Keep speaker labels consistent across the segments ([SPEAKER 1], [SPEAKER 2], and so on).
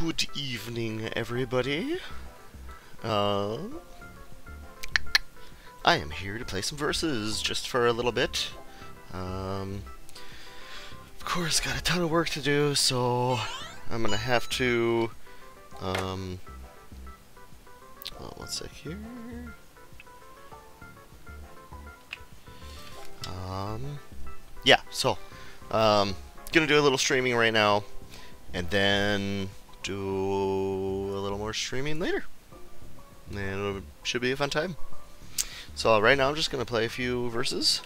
[SPEAKER 1] Good evening, everybody. Uh, I am here to play some verses just for a little bit. Um, of course, got a ton of work to do, so I'm gonna have to. Um, oh, one sec here. Um, yeah, so um, gonna do a little streaming right now, and then do a little more streaming later. And it should be a fun time. So uh, right now I'm just gonna play a few verses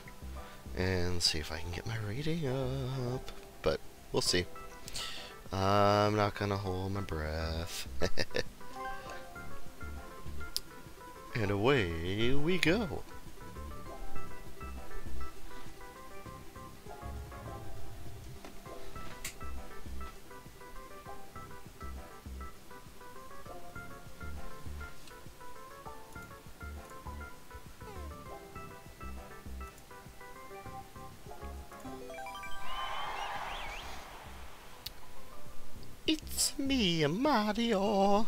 [SPEAKER 1] and see if I can get my rating up. But we'll see. I'm not gonna hold my breath. and away we go. Me, Mario.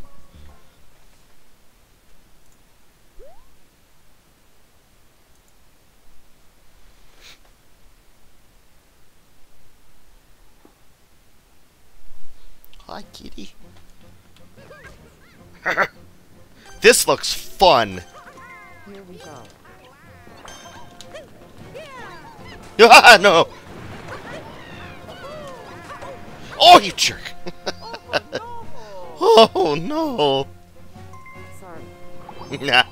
[SPEAKER 1] Hi, kitty. this looks fun.
[SPEAKER 2] Here we go.
[SPEAKER 1] Ah, no. Oh, you jerk. oh, no.
[SPEAKER 2] Sorry.
[SPEAKER 1] Nah.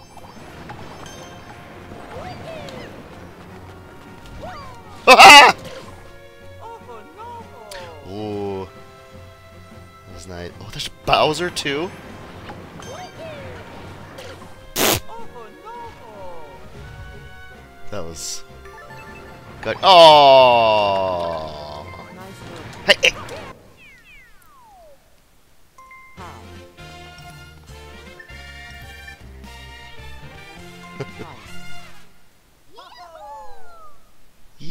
[SPEAKER 1] Ah! Ooh. That was nice. Oh, there's Bowser, too? That was... Good. Oh.
[SPEAKER 2] Nice.
[SPEAKER 1] Hey, hey.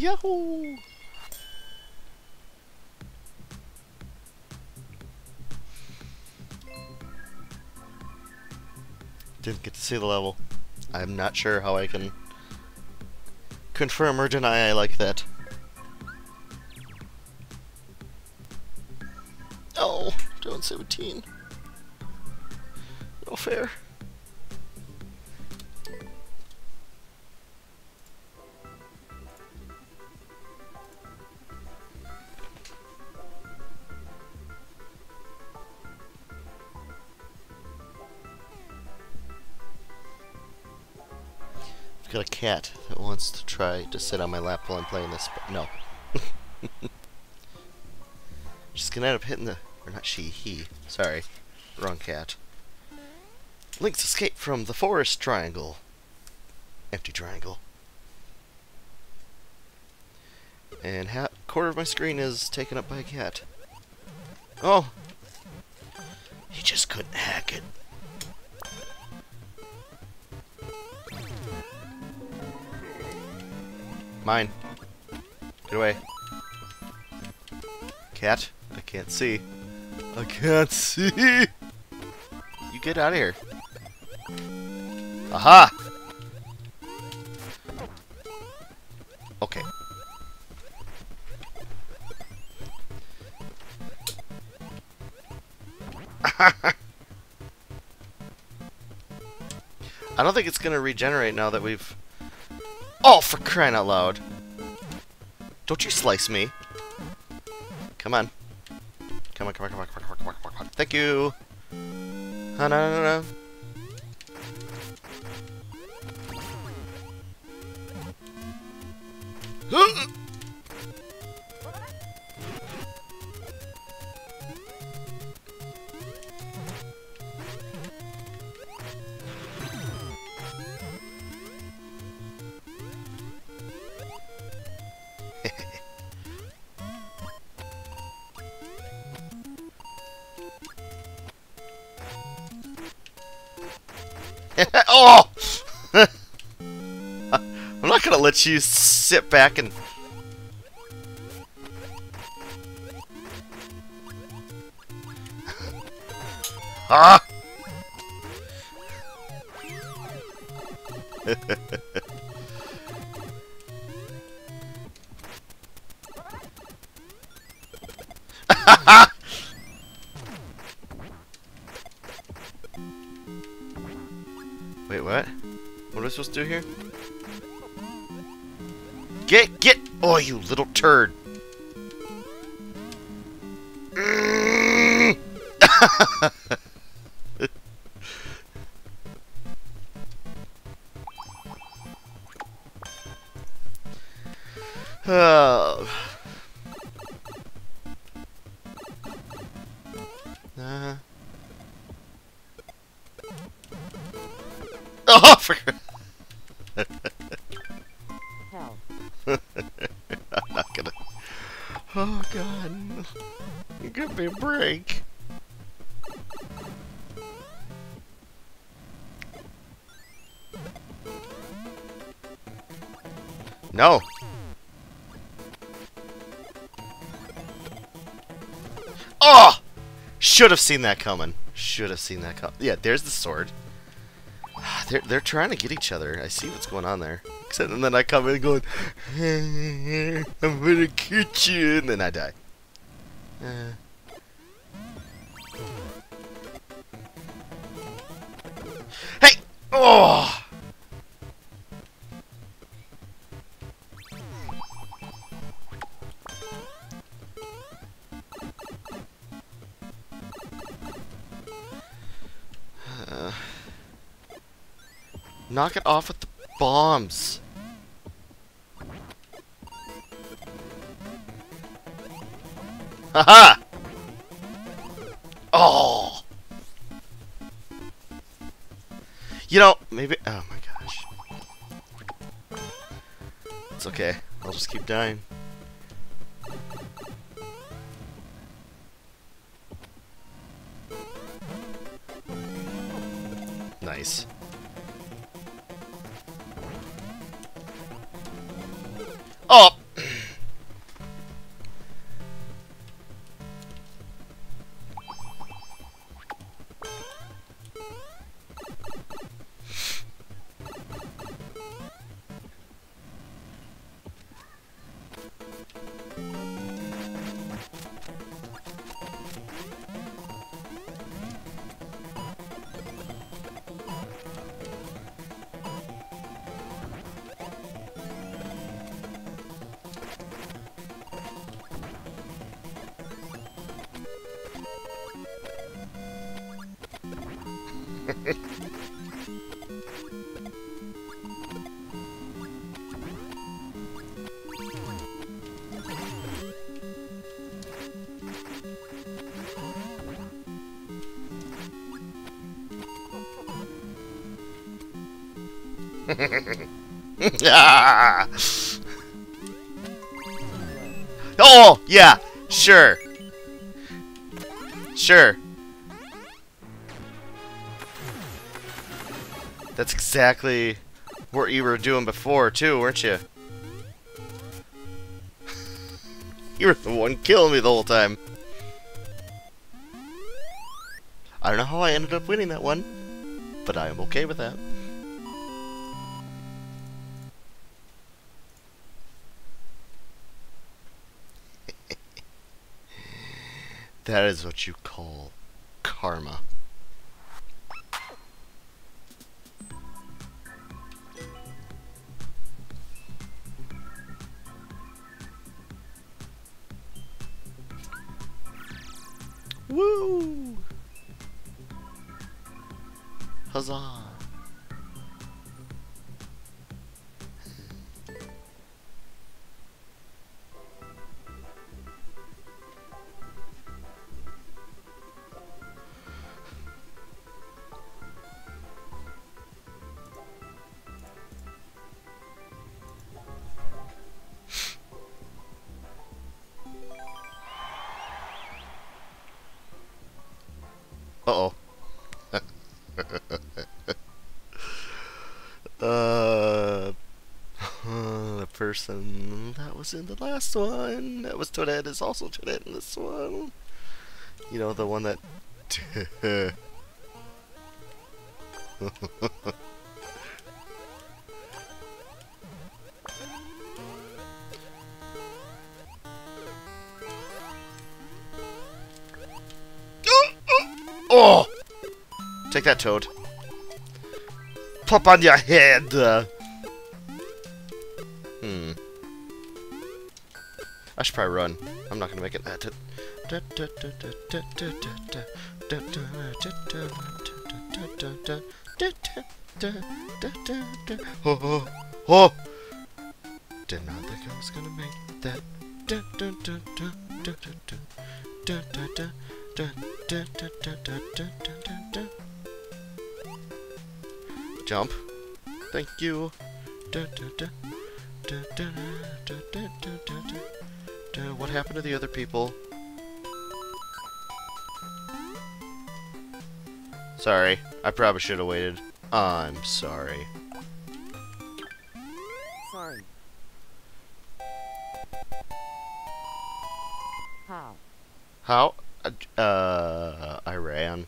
[SPEAKER 1] Yahoo! Didn't get to see the level. I'm not sure how I can confirm or deny I like that. Oh, doing 17. No fair. Cat that wants to try to sit on my lap while I'm playing this, but no. She's gonna end up hitting the... Or not she, he. Sorry. Wrong cat. Link's escape from the forest triangle. Empty triangle. And ha quarter of my screen is taken up by a cat. Oh! He just couldn't hack it. Mine. Get away. Cat? I can't see. I can't see! You get out of here. Aha! Okay. I don't think it's gonna regenerate now that we've... Oh, for crying out loud. Don't you slice me. Come on. Come on, come on, come on, come on, come on, come on. Thank you. Ah, no, no, no. no. oh! I'm not gonna let you sit back and... Ah! Oh! Should have seen that coming. Should have seen that coming. Yeah, there's the sword. They're they're trying to get each other. I see what's going on there. Except, and then I come in going, I'm gonna get you, and then I die. Uh. Hey! Oh! Knock it off with the bombs. Haha! Oh! You know, maybe. Oh my gosh. It's okay. I'll just keep dying. oh, yeah, sure. Sure. That's exactly what you were doing before, too, weren't you? you were the one killing me the whole time. I don't know how I ended up winning that one, but I am okay with that. That is what you call karma. Woo! Huzzah! In the last one, that was Toadette, is also Toadette in this one. You know, the one that... oh! Take that, Toad. Pop on your head! I should probably run. I'm not gonna make it. that. Oh, oh, oh! Did not think I was gonna make that. Jump. Thank you. What happened to the other people? Sorry. I probably should have waited. I'm sorry.
[SPEAKER 2] Sorry. How?
[SPEAKER 1] How? Uh, uh, I ran.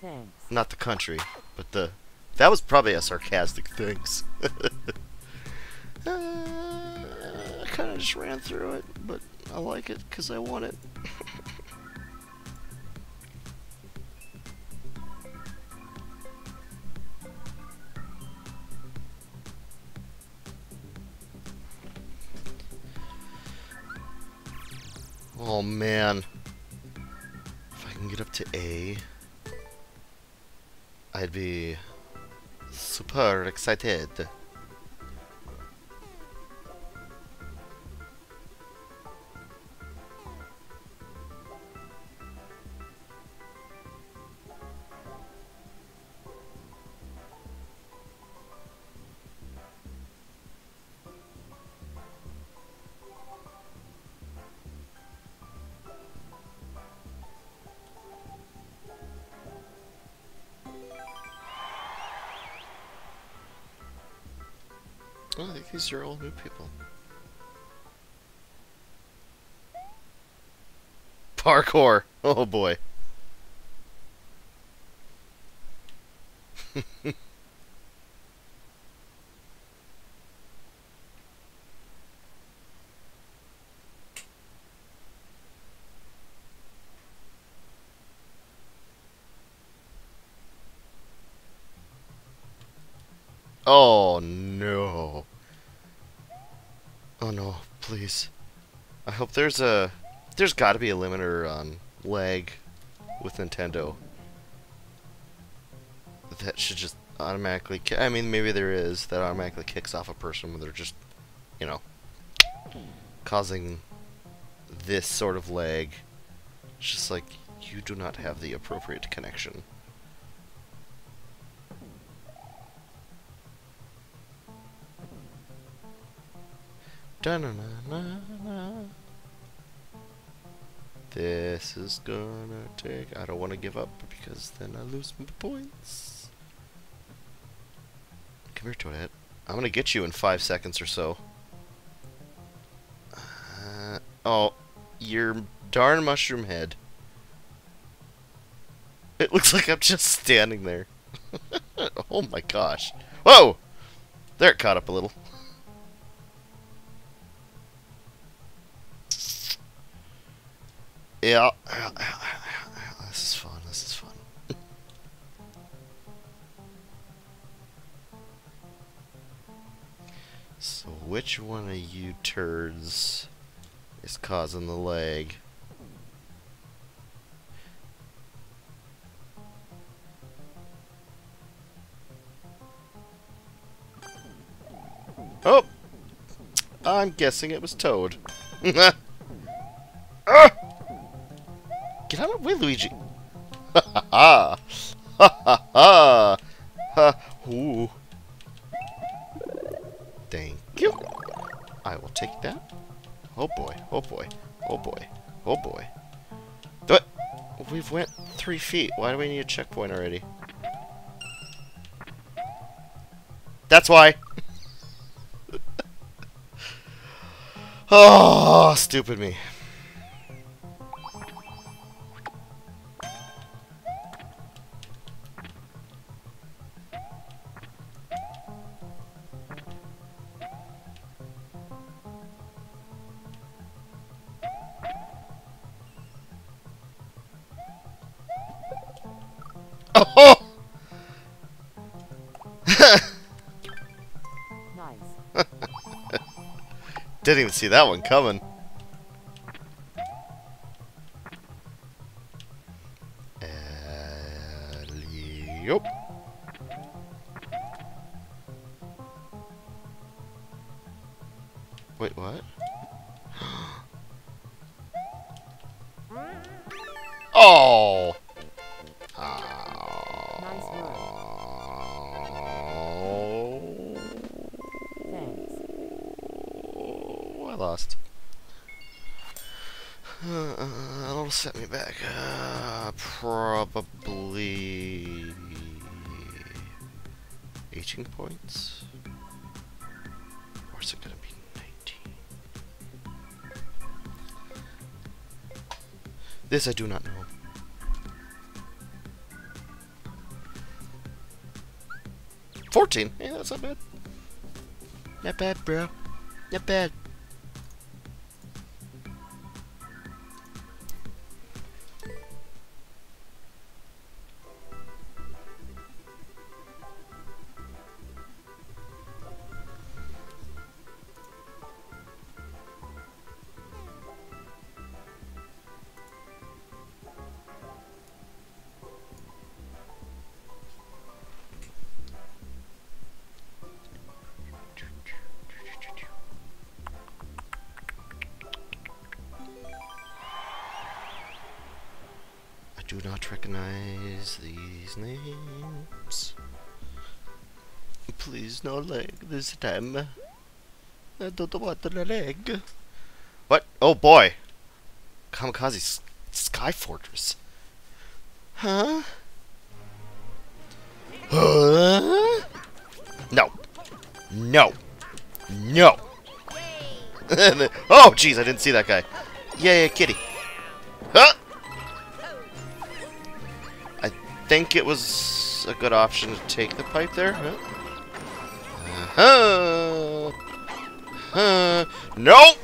[SPEAKER 2] Thanks.
[SPEAKER 1] Not the country, but the... That was probably a sarcastic thanks. uh, kind of just ran through it, but I like it because I want it. Oh man. If I can get up to A, I'd be super excited. These are all new people. Parkour! Oh boy. oh no. Oh no, please. I hope there's a... There's gotta be a limiter on lag with Nintendo. That should just automatically... I mean, maybe there is. That automatically kicks off a person when they're just, you know, causing this sort of lag. It's just like, you do not have the appropriate connection. Da-na-na-na-na. This is gonna take. I don't want to give up because then I lose my points. Come here, Toadette. I'm gonna get you in five seconds or so. Uh, oh, your darn mushroom head. It looks like I'm just standing there. oh my gosh. Whoa! There it caught up a little. Yeah. This is fun. This is fun. so, which one of you turds is causing the lag? Oh! I'm guessing it was Toad. ah! Get out of the way, Luigi. Ha ha ha. Ha ha ha. Ooh. Thank you. I will take that. Oh boy. Oh boy. Oh boy. Oh boy. But we've went three feet. Why do we need a checkpoint already? That's why. oh, stupid me.
[SPEAKER 2] I
[SPEAKER 1] didn't even see that one coming. This I do not know. Fourteen. Yeah, that's not bad. Not bad, bro. Not bad. Do not recognize these names. Please no leg this time. I don't want the leg. What? Oh boy! Kamikaze Sky Fortress. Huh? Huh? No. No. No. oh, jeez, I didn't see that guy. Yeah, yeah, kitty. Think it was a good option to take the pipe there. Huh? Uh-huh. Uh, no!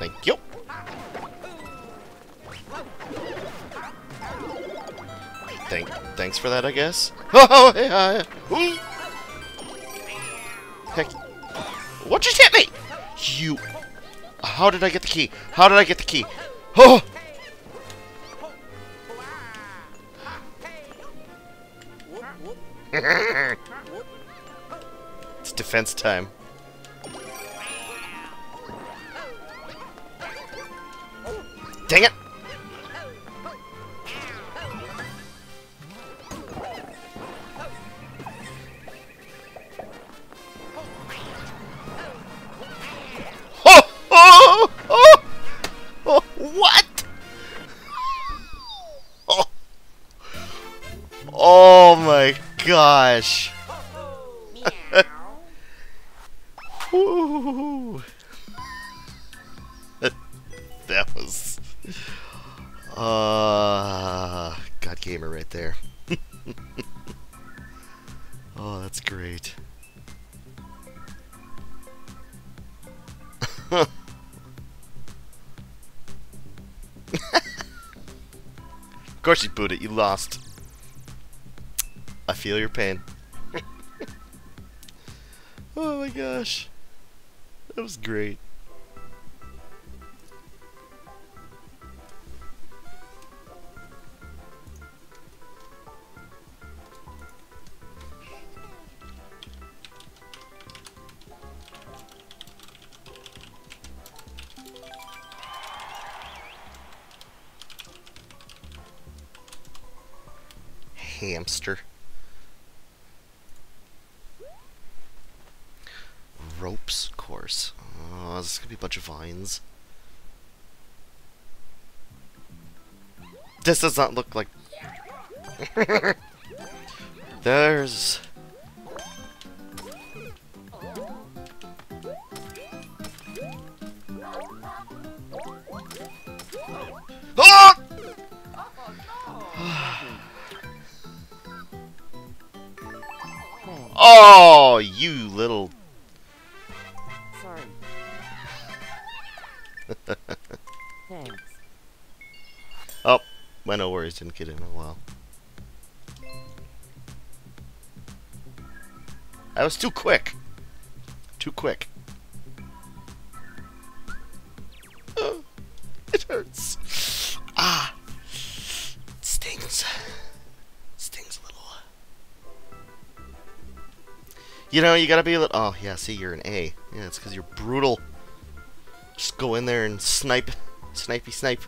[SPEAKER 1] Thank you. Thank, thanks for that, I guess. Oh, yeah, yeah. How did I get the key? How did I get the key? Oh! it's defense time. Dang it! Gosh. That was uh God gamer right there. oh, that's great. of course you boot it, you lost. Feel your pain. oh my gosh. That was great. Does not look like. worries didn't get in a while. I was too quick. Too quick. Oh, it hurts. Ah. It stings. stings a little. You know, you gotta be a little. Oh, yeah, see, you're an A. Yeah, it's because you're brutal. Just go in there and snipe. Snipey snipe.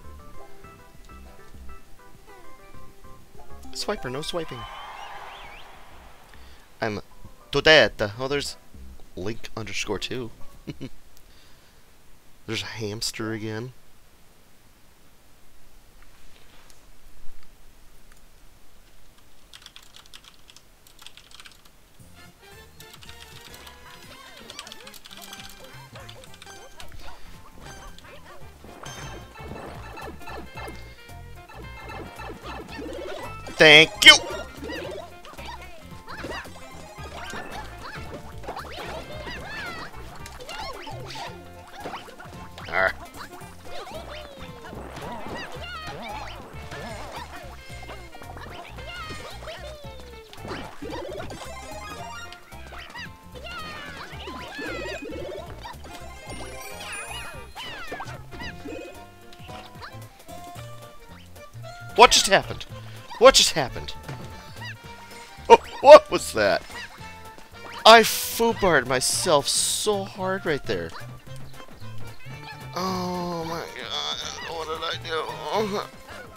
[SPEAKER 1] Swiper, no swiping. I'm Dodette. Oh, there's Link underscore two. there's a hamster again. Thank you. What just happened? What just happened? Oh, what was that? I foobarred myself so hard right there. Oh my god, what did I do?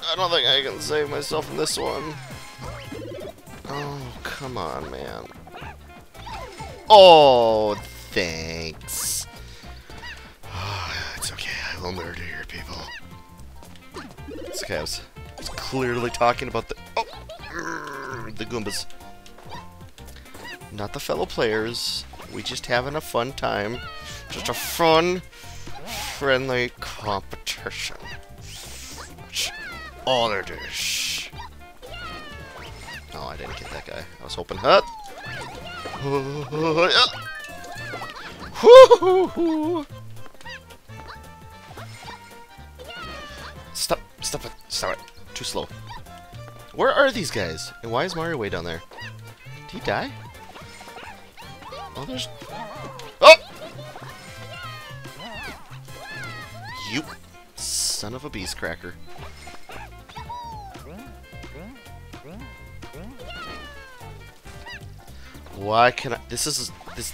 [SPEAKER 1] I don't think I can save myself in this one. Oh, come on, man. Oh, thanks. Ah, it's okay, I will murder your people. Okay, I was, was clearly talking about the... Goombas. Not the fellow players. We just having a fun time. Just a fun, friendly competition. That's all it is. Oh, I didn't get that guy. I was hoping. Huh? Stop! Stop it! Stop it! Too slow. Where are these guys? And why is Mario way down there? Did he die? Oh, there's... Oh! You son of a beast cracker. Why can I... This is... This...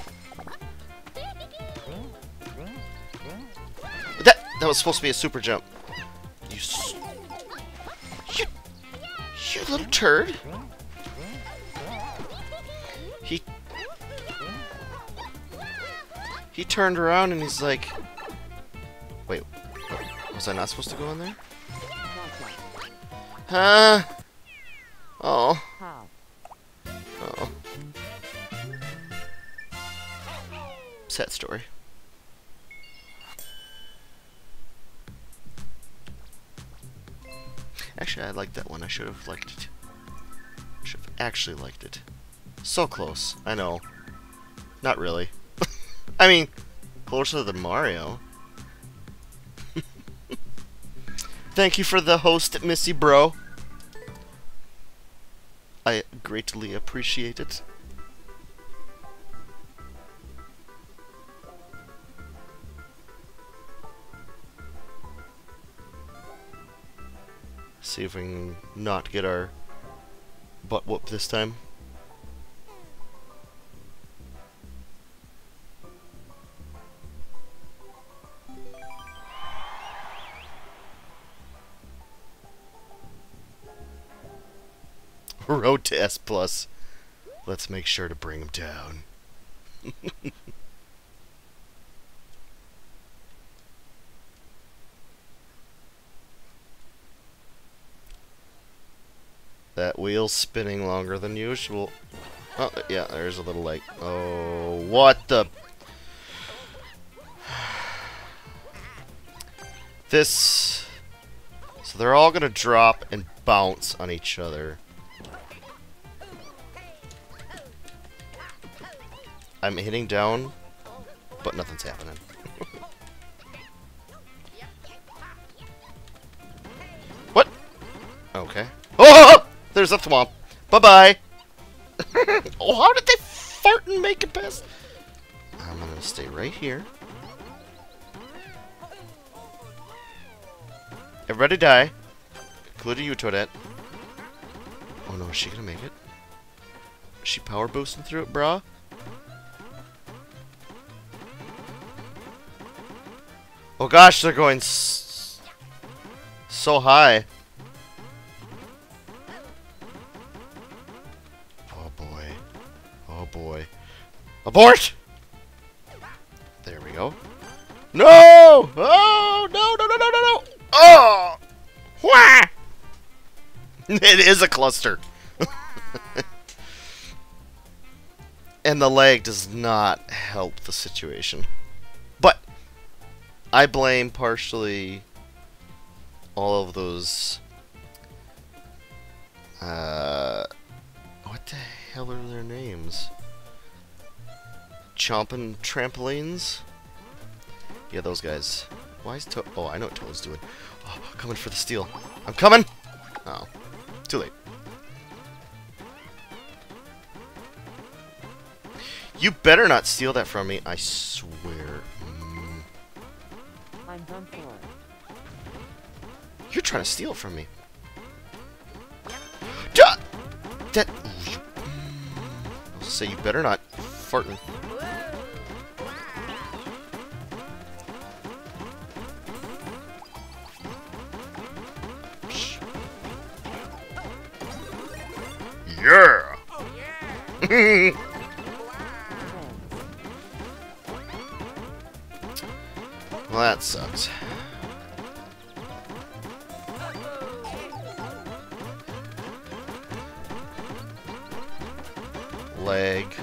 [SPEAKER 1] That... That was supposed to be a super jump. Little turd. He... He turned around and he's like... Wait, was I not supposed to go in there? Huh? Oh, oh. Sad story. Actually, I like that one. I should have liked it. Should have actually liked it. So close. I know. Not really. I mean, closer than Mario. Thank you for the host, Missy Bro. I greatly appreciate it. See if we can not get our butt whooped this time. Road to S plus. Let's make sure to bring him down. that wheel's spinning longer than usual. Oh, yeah, there's a little like, oh, what the? This, so they're all gonna drop and bounce on each other. I'm hitting down, but nothing's happening. what? Okay. There's a thwomp. Bye-bye. oh, how did they fart and make it past? I'm gonna stay right here. Everybody die. Including you, Toadette. Oh no, is she gonna make it? Is she power boosting through it, brah? Oh gosh, they're going s so high. Abort! There we go. No! Oh, no, no, no, no, no, no! Oh! Wah! it is a cluster. and the leg does not help the situation. But I blame partially all of those uh what the hell are their names? Chomping trampolines? Yeah, those guys. Why is Toad? Oh, I know what Toad's doing. Oh, coming for the steal. I'm coming! Oh, too late. You better not steal that from me, I swear. Mm.
[SPEAKER 2] I'm done for.
[SPEAKER 1] You're trying to steal it from me. Duh! That. ooh, I'll say you better not farting. Yeah! Well, that sucks. Leg.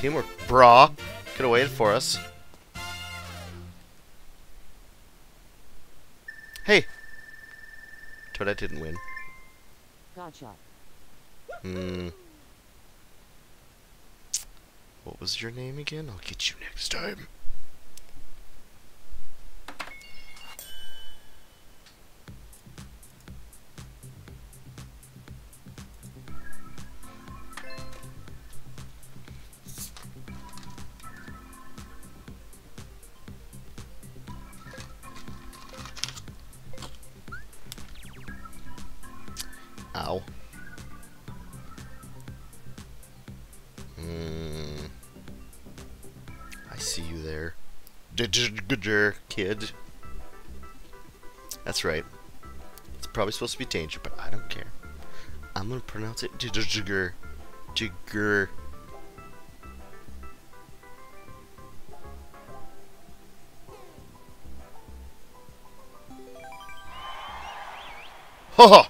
[SPEAKER 2] Teamwork,
[SPEAKER 1] brah. Could have waited for us. Hey! Toadette didn't win.
[SPEAKER 2] Gotcha.
[SPEAKER 1] Hmm. What was your name again? I'll get you next time. Probably supposed to be danger, but I don't care. I'm gonna pronounce it. Jigger. Ho ho!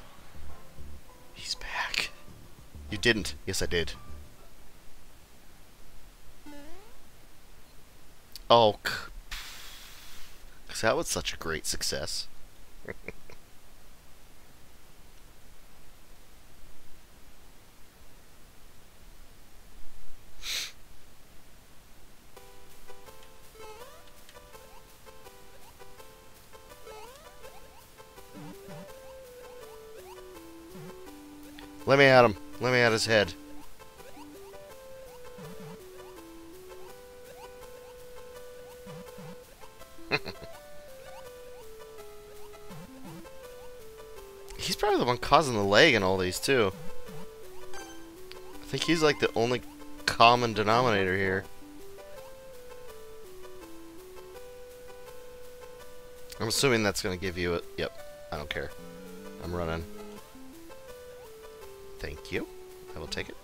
[SPEAKER 1] He's back. You didn't. Yes, I did. Oh, because that was such a great success. Let me at him. Let me at his head. he's probably the one causing the leg in all these too. I think he's like the only common denominator here. I'm assuming that's gonna give you a. Yep, I don't care. I'm running. Thank you. I will take it.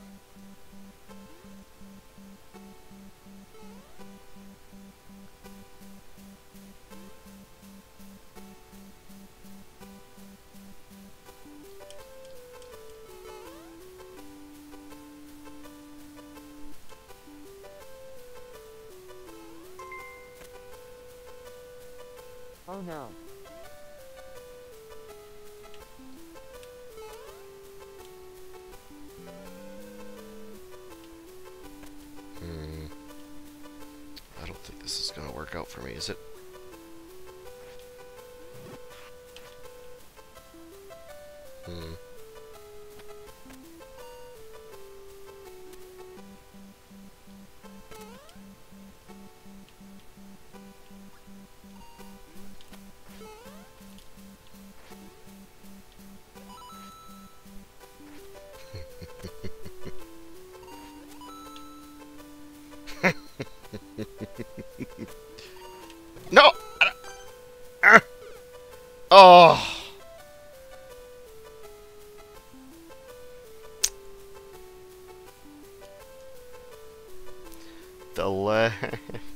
[SPEAKER 1] the left.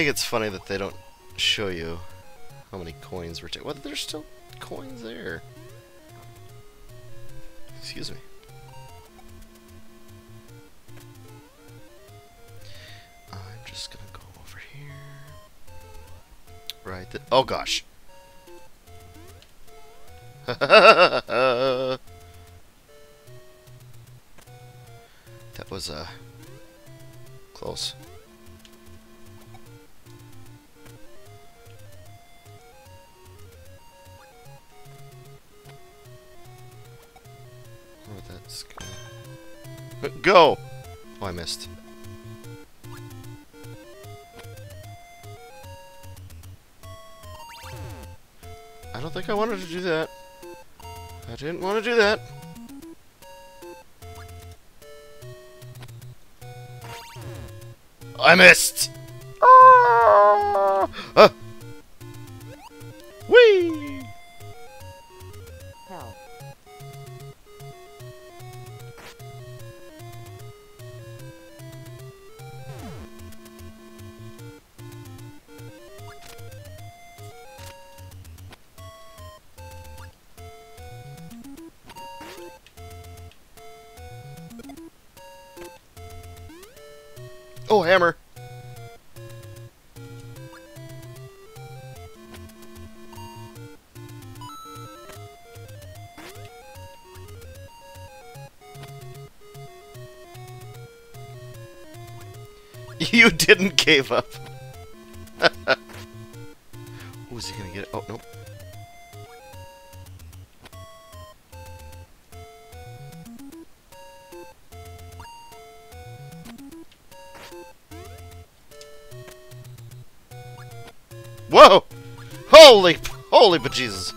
[SPEAKER 1] think it's funny that they don't show you how many coins were taken. Well, there's still coins there. Excuse me. I'm just gonna go over here. Right. oh gosh. that was uh close. Go! Oh, I missed. I don't think I wanted to do that. I didn't want to do that. I missed! Oh, hammer! You didn't give up. Holy, bejesus!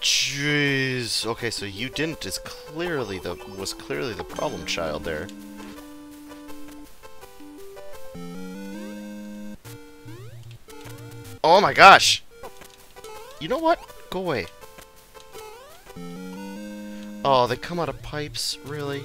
[SPEAKER 1] Jeez. Okay, so you didn't is clearly the was clearly the problem child there. Oh my gosh! You know what? Go away. Oh, they come out of pipes? Really?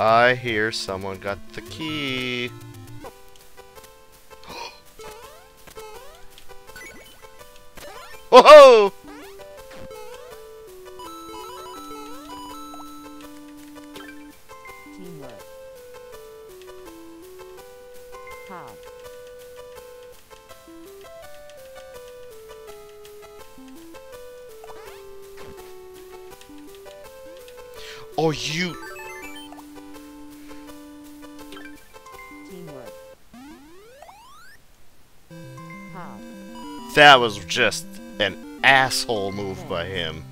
[SPEAKER 1] I hear someone got the key. Whoa! That was just an asshole move by him.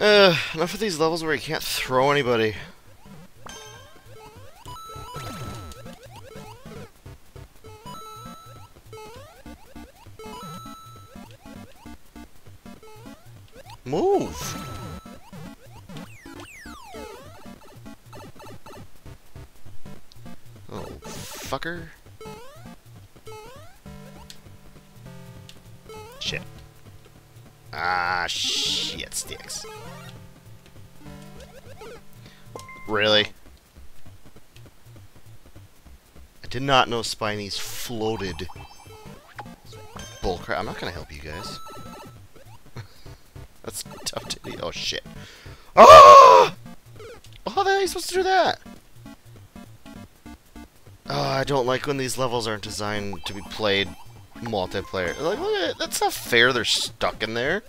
[SPEAKER 1] Enough of these levels where you can't throw anybody. Move! Oh, fucker. Ah, shit sticks. Really? I did not know Spinies floated. Bullcrap. I'm not gonna help you guys. That's tough to do. Oh, shit. Oh! How the hell are you supposed to do that? Oh, I don't like when these levels aren't designed to be played multiplayer. Like, look at it. That's not fair. They're stuck in there.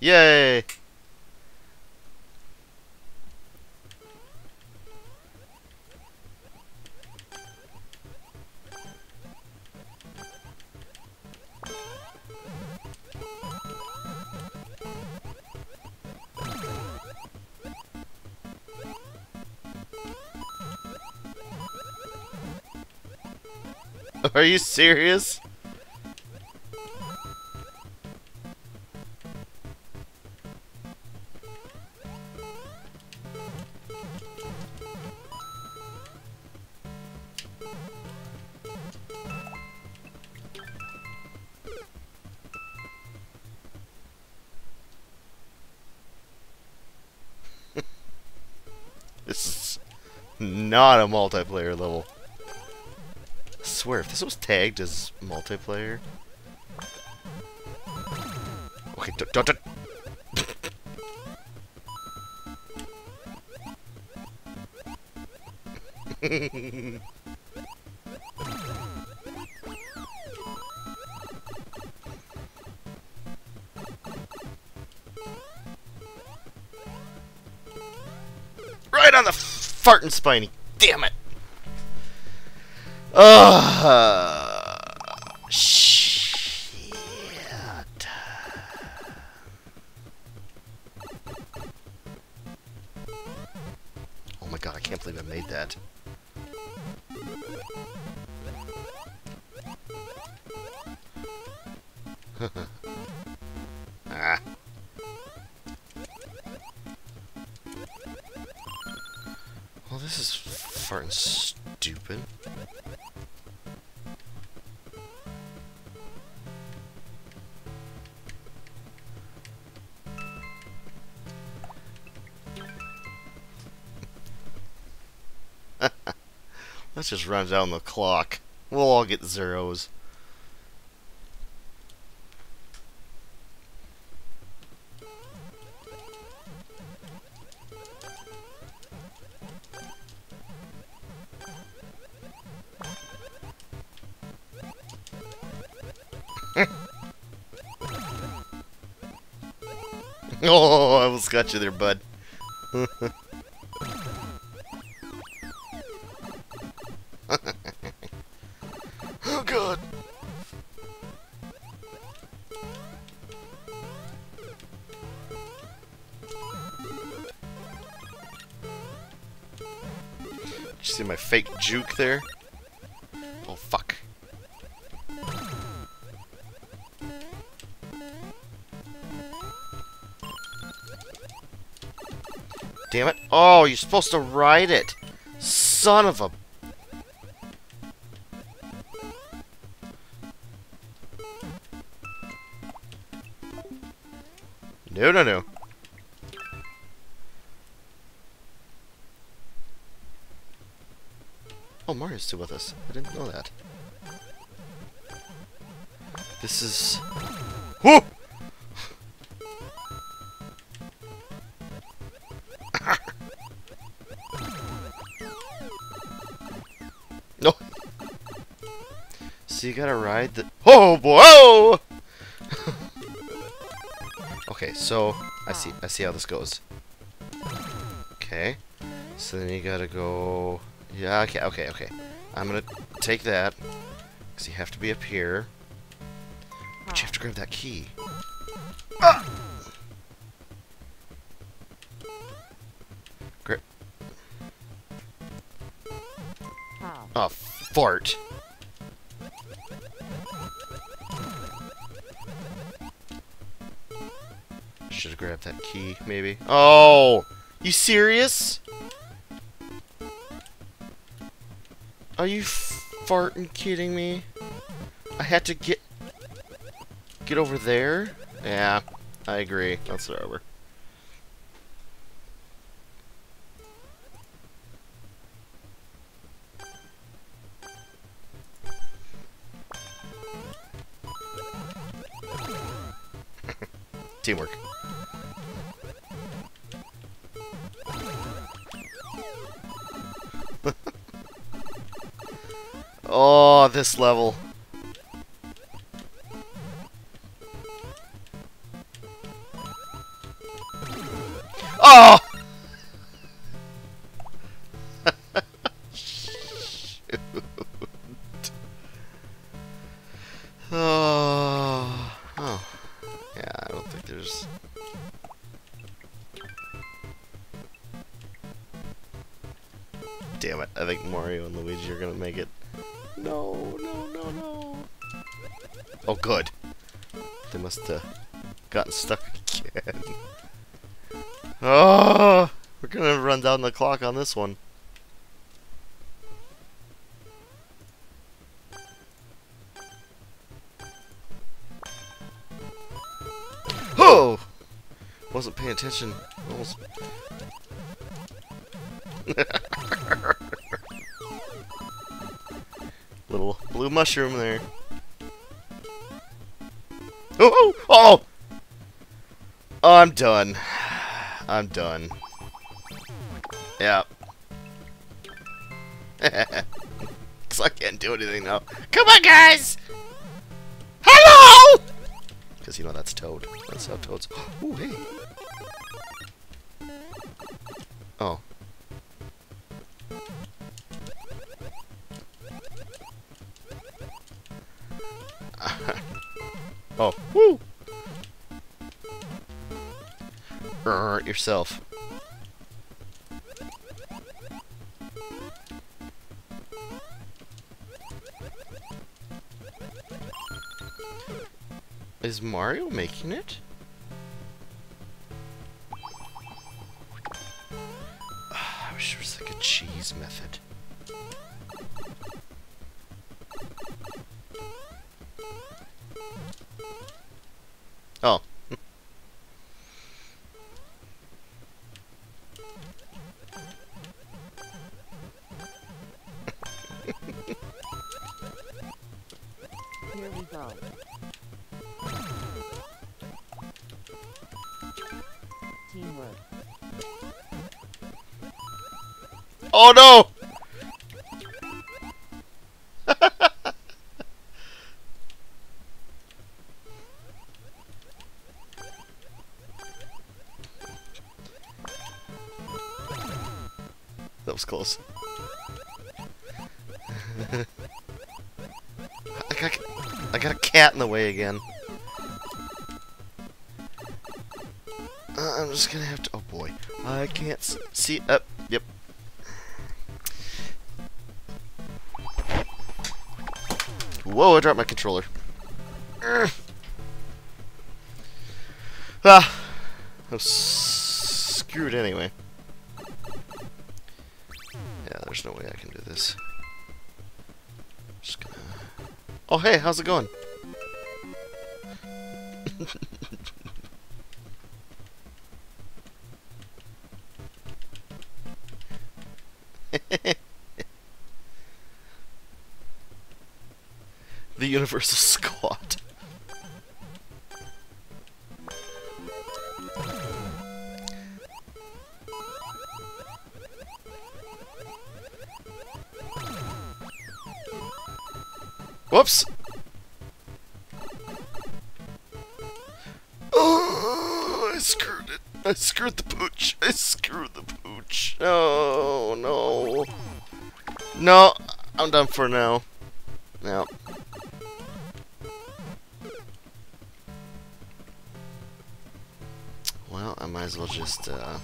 [SPEAKER 1] Yay! Are you serious? this is not a multiplayer level. Swear, if this was tagged as multiplayer. Okay, don't. don't, don't. right on the farting spiny. Damn it. Ugh. Let's just run down the clock. We'll all get zeros. oh, I almost got you there, bud. juke there? Oh, fuck. Damn it. Oh, you're supposed to ride it. Son of a... No, no, no. Oh, Mario's still with us. I didn't know that. This is... Whoa! no. So you gotta ride the... Oh, boy! Okay, so... I see. I see how this goes. Okay. So then you gotta go... Yeah, okay, okay, okay. I'm gonna take that. Because you have to be up here. But you have to grab that key. Ah! Grab...
[SPEAKER 2] Hop.
[SPEAKER 1] Oh, fart. Should have grabbed that key, maybe. Oh! You serious? Are you farting kidding me? I had to get... Get over there? Yeah, I agree. Start over. This level. Oh! Oh. Oh. Yeah, I don't think there's... Damn it, I think Mario and Luigi are gonna make it. Stuck again. Oh, we're gonna run down the clock on this one. Oh! Wasn't paying attention. Almost. Little blue mushroom there. Oh, oh, oh! Oh, I'm done. I'm done. Yeah. Cause I can't do anything now. Come on, guys! Hello! Because you know that's Toad. That's how Toad's. Ooh, hey. Yourself. Is Mario making it? Oh.
[SPEAKER 2] Teamwork.
[SPEAKER 1] Oh no! that was close. Cat in the way again. Uh, I'm just gonna have to. Oh boy, I can't see. Up. yep. Whoa! I dropped my controller. Urgh. Ah, I'm screwed anyway. Yeah, there's no way I can do this. Just gonna. Oh hey, how's it going? the Universal Squad. I screwed the pooch. I screwed the pooch. Oh, no. No, I'm done for now. No. Well, I might as well just, uh...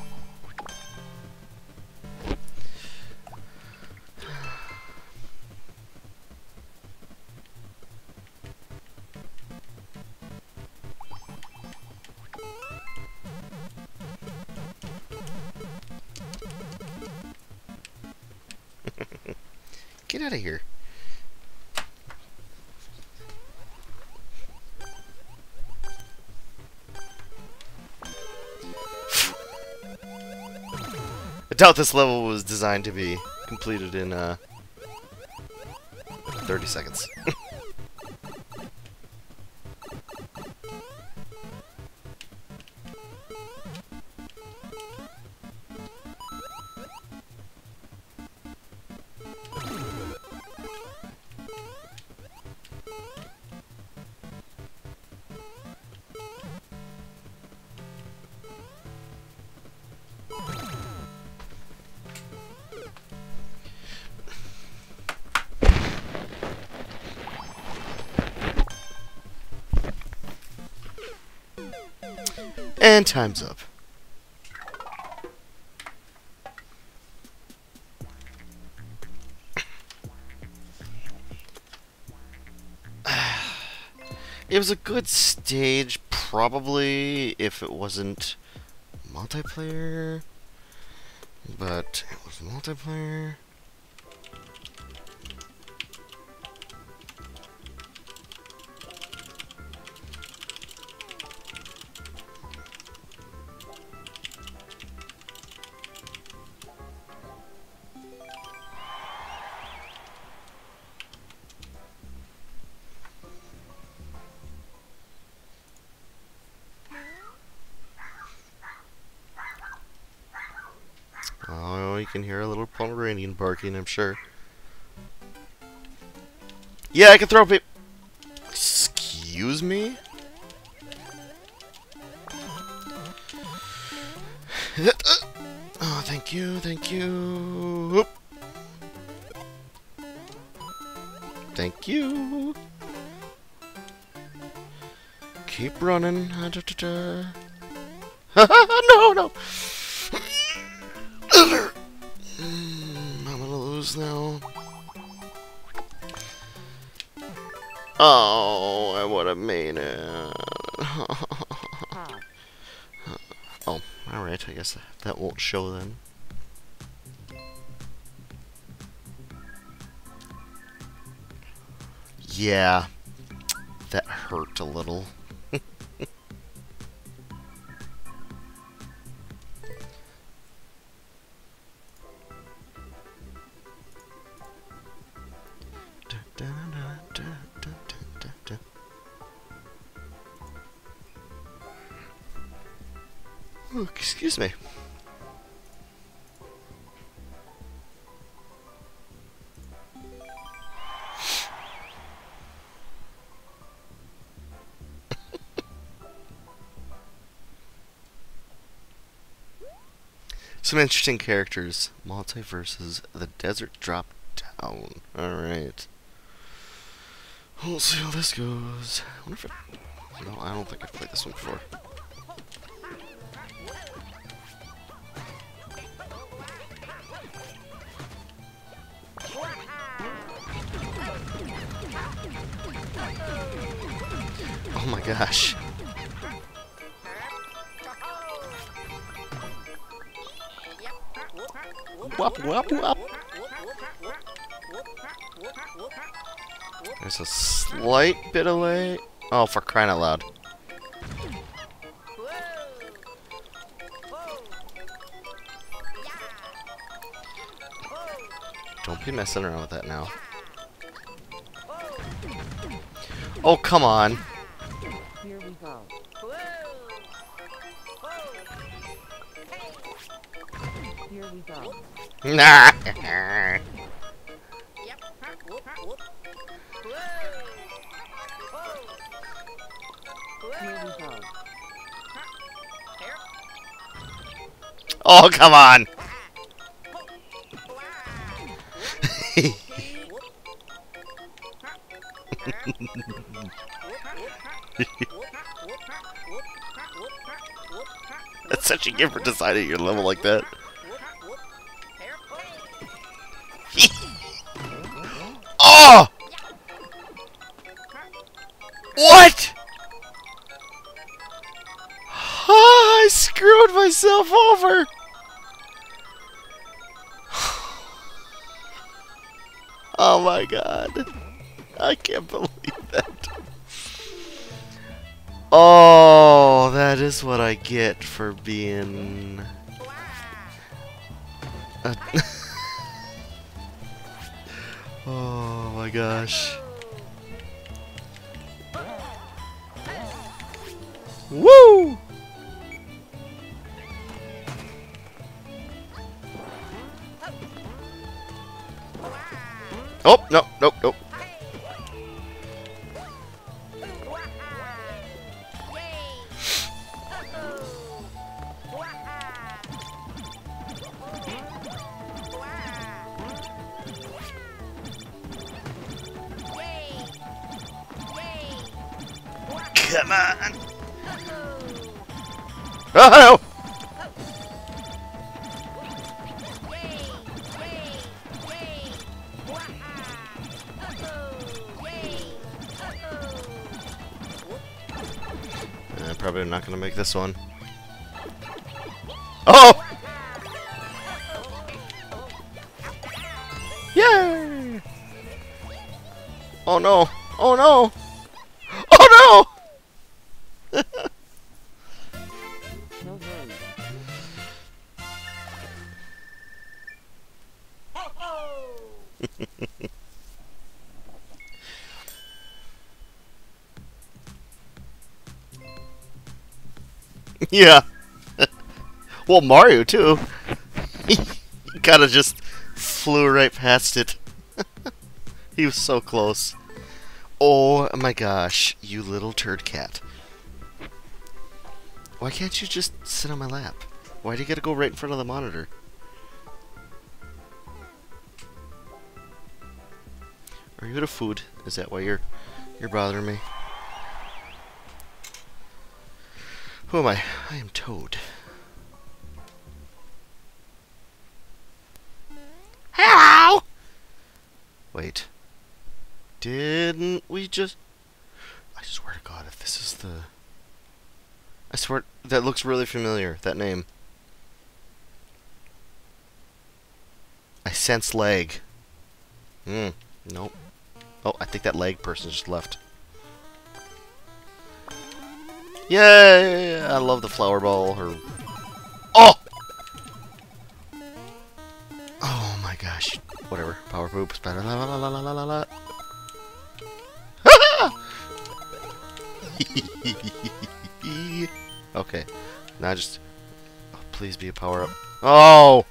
[SPEAKER 1] Get out of here. I doubt this level was designed to be completed in uh, 30 seconds. time's up. It was a good stage, probably, if it wasn't multiplayer. But it was multiplayer. Barking, I'm sure. Yeah, I can throw paper. Excuse me? oh, thank you, thank you. Thank you. Keep running. No, no. Oh, I would have made it. Oh, alright, I guess that won't show then. Yeah, that hurt a little. Some interesting characters. Multiverses. The desert drop down. Alright. We'll see how this goes. I wonder if it... No, I don't think I've played this one before. Oh my gosh. There's a slight bit of late. Oh, for crying out loud. Don't be messing around with that now. Oh, come on.
[SPEAKER 2] Here we go. Here we go.
[SPEAKER 1] Nah. Oh, come on. That's such a gift for deciding your level like that. Myself over. Oh my god. I can't believe that. Oh, that is what I get for being. Oh my gosh. Woo! Oh, no, nope, nope. Probably not gonna make this one. Oh! Yay! Oh no! Oh no! yeah. well, Mario too. he kind of just flew right past it. he was so close. Oh my gosh, you little turd cat. Why can't you just sit on my lap? Why do you gotta go right in front of the monitor? Are you out of food? Is that why you're you're bothering me? Who am I? I am Toad. Hello! Wait. Didn't we just... I swear to God, if this is the... I swear, that looks really familiar, that name. I sense leg. Hmm, nope. Oh, I think that leg person just left. Yay! I love the flower ball. Or oh, oh my gosh! Whatever. Power la. okay. Now just oh, please be a power up. Oh!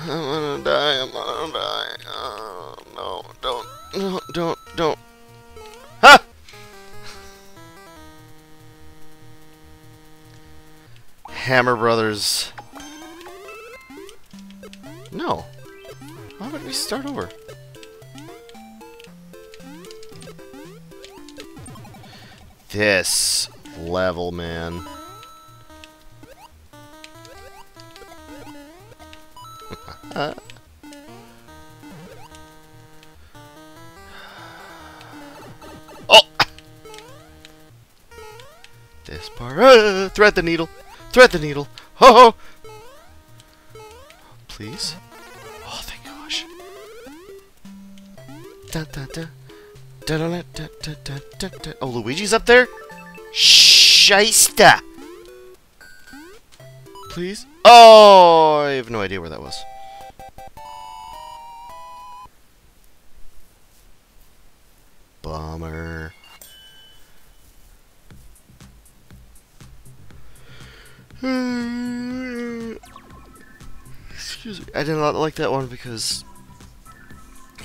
[SPEAKER 1] I'm gonna die, I'm gonna die. Oh, no, don't, no, don't, Hammer Brothers. No. Why would we start over? This level, man. oh! This part. Uh, thread the needle. Thread the needle. Ho ho! Please? Oh, thank gosh. Da da da. Da da da da da da da. Oh, Luigi's up there? Shysta! Please? Oh, I have no idea where that was. I did not like that one because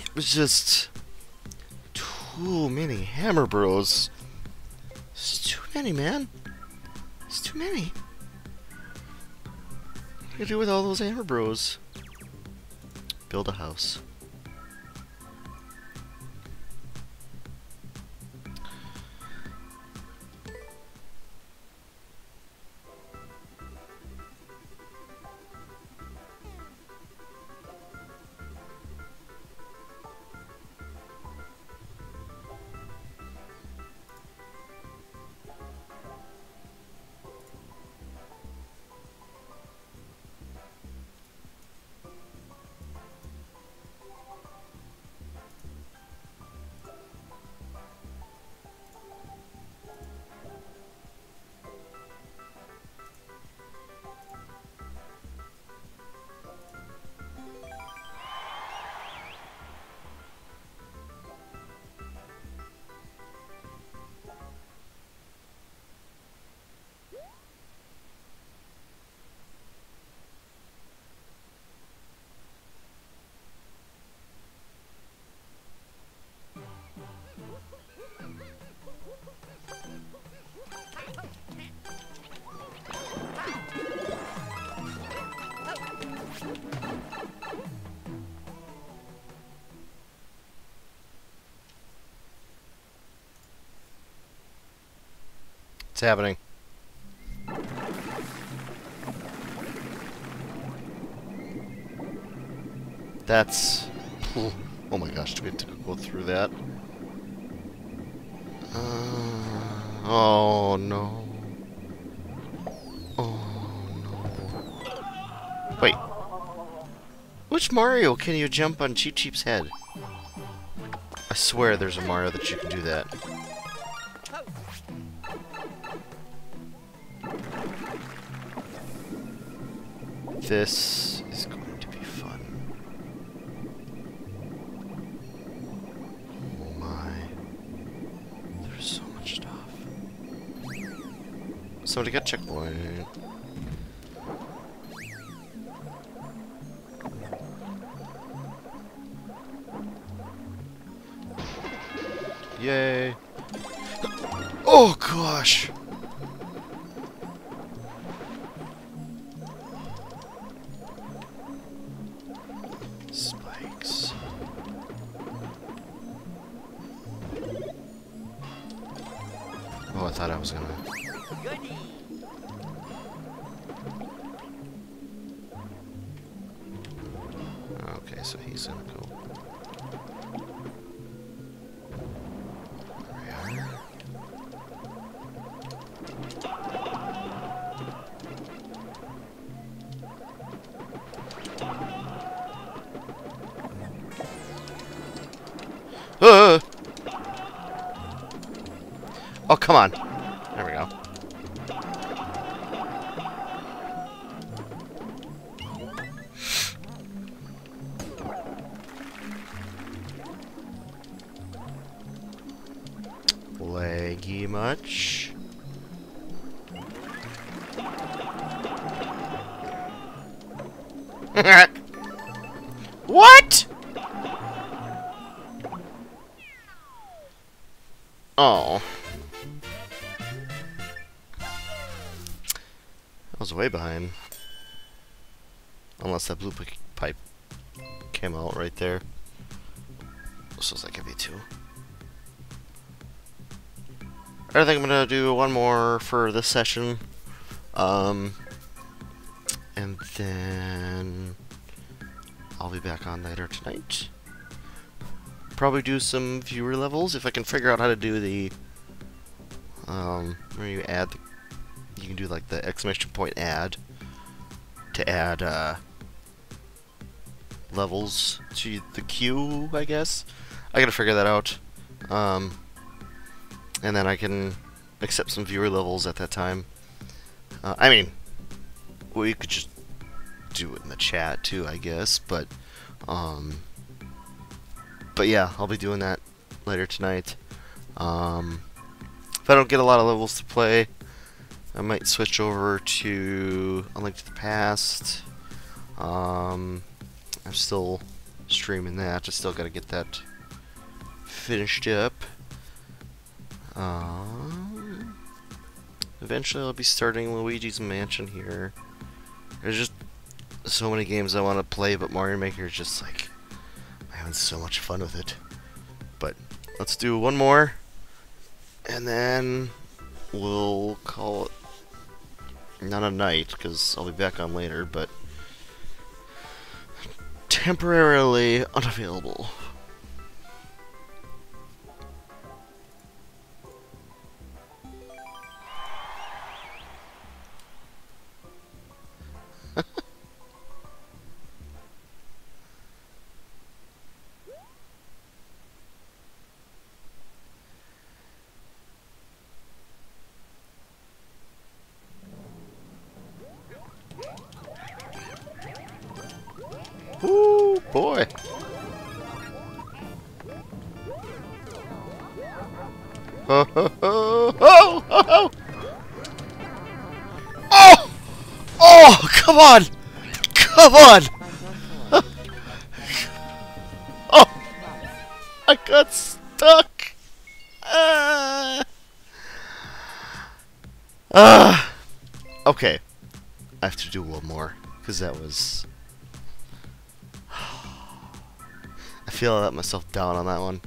[SPEAKER 1] it was just too many Hammer Bros. It's too many, man. It's too many. What do you do with all those Hammer Bros? Build a house. It's happening. That's... Oh my gosh, do we have to go through that? Uh, oh no. Oh no. Wait. Which Mario can you jump on Cheep Cheep's head? I swear there's a Mario that you can do that. This is going to be fun. Oh my. There's so much stuff. Somebody got checkpoint. Yay. Oh gosh. So he's gonna go. Uh! Oh, come on. For this session. Um, and then I'll be back on later tonight. Probably do some viewer levels if I can figure out how to do the um, where you add the, you can do like the exclamation point add to add uh, levels to the queue, I guess. I gotta figure that out. Um, and then I can accept some viewer levels at that time. Uh, I mean, we could just do it in the chat too, I guess. But, um, but yeah, I'll be doing that later tonight. Um, if I don't get a lot of levels to play, I might switch over to A Link to the Past. Um, I'm still streaming that. I still gotta get that finished up. Um, eventually, I'll be starting Luigi's Mansion here. There's just so many games I want to play, but Mario Maker is just like I'm having so much fun with it. But let's do one more, and then we'll call it not a night because I'll be back on later, but temporarily unavailable. Come on! Come on! Oh! I got stuck! Ah! Ah! Okay. I have to do one more, because that was... I feel I let myself down on that one.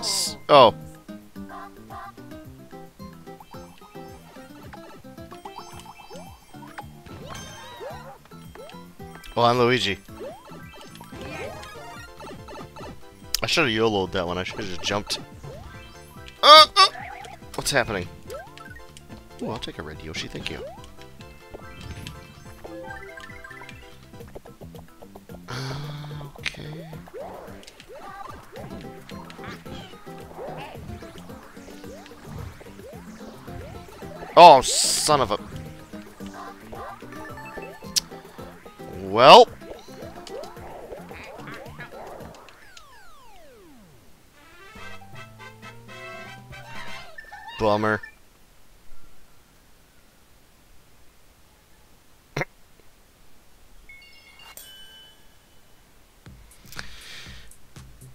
[SPEAKER 1] S- Oh. Well, I'm Luigi. I should have YOLO'd that one. I should have just jumped. Uh, uh. What's happening? Ooh, I'll take a red Yoshi, thank you. Oh, son of a... Well... Bummer.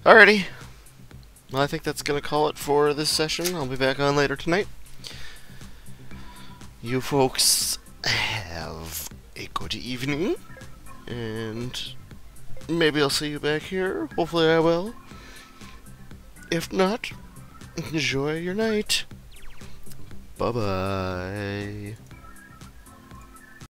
[SPEAKER 1] Alrighty. well, I think that's going to call it for this session. I'll be back on later tonight. You folks have a good evening, and maybe I'll see you back here. Hopefully, I will. If not, enjoy your night. Bye bye.